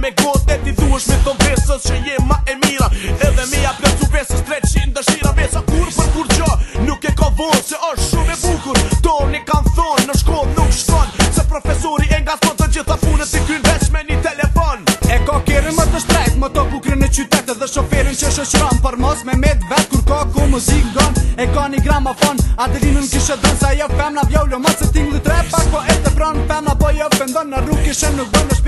me gotë ti duesh me ton besës që je ma e mira Edhe me ja përcu besës tre që dëshira besa kur për kur qo Nuk e ka vonë se është shumë e bukur Do një kanë thonë në shkodë nuk shkonë Se profesori e nga thonë të gjitha punët të kynë veç me një telefon E ka kërën më të shtrejt më to kukre në qytetë Dhe shoferin që është për mos me med vetë kur ka ku mu zikë E ka një gramofon Adelinën kishe dënë sa jo femna vjollo Ma se ting tre pak po e të pranë femna po jo pëndonë Në rrugë kishe nuk bërë në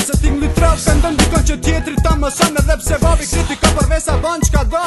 Se prapë Se ndonë dikon që tjetri ta mësën Edhe pse babi ka për vesa ban që ka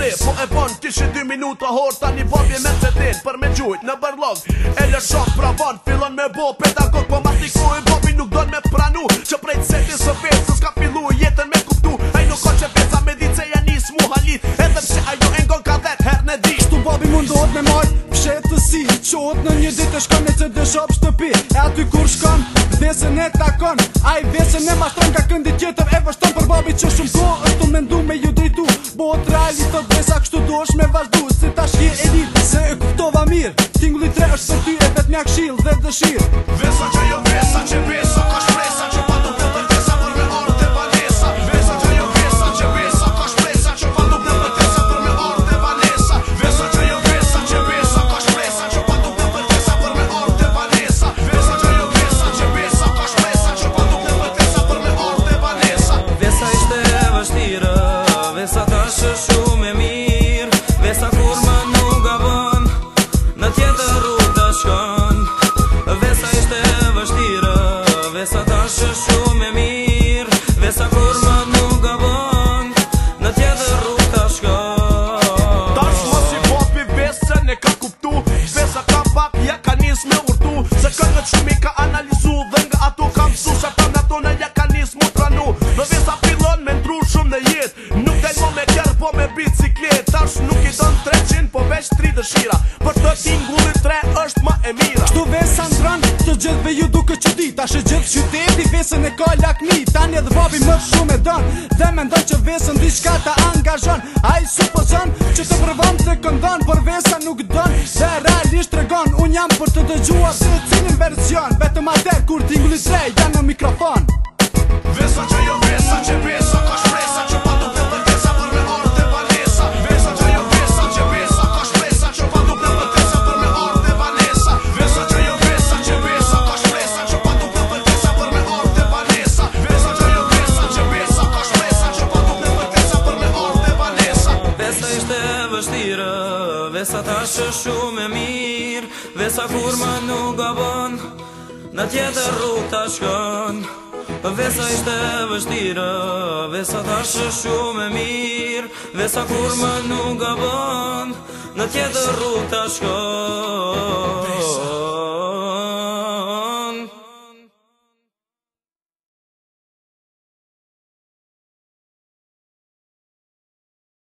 Po e pon kishe 2 minuta hor Tani një papje me të den Për me gjujt në bërlov E lë shok pra van Filon me bo pedagog Po ma t'i kohen papi nuk don me pranu Që prejtë setin së vetë Së s'ka pilu jetën me kuptu shop shtëpi E aty kur shkon, vdesën e takon A i vdesën e mashton ka këndi tjetër E vështon për babi që shumë ko është të mendu me ju drejtu Bo të rali të dresa kështu do është me vazhdu Si ta shki e dit se e kuptova mirë Tingulli tre është për ty e vet një akshil dhe dëshir Vesa që jo vesa që vesa Për të tim gullit tre është ma e mira Shtu vesë Sandran, të gjithë ve ju duke që dit A shë gjithë qyteti vesën e ka lakmi Tanje dhe babi më shumë e don Dhe me ndonë që vesën di shka ta angazhon A i supozon që të përvam të këndon Por vesa nuk don dhe realisht regon Unë jam për të dëgjuar të cilin version Vetëm atër kur t'ingullit tre janë në mikrofon Vesën që jo vesën që vesën sa ta shë shumë e mirë Dhe sa kur më nuk gabon Në tjetër rrug të shkon Vesa ishte vështira Vesa ta shë shumë e mirë Vesa kur më nuk gabon Në tjetër rrug të shkon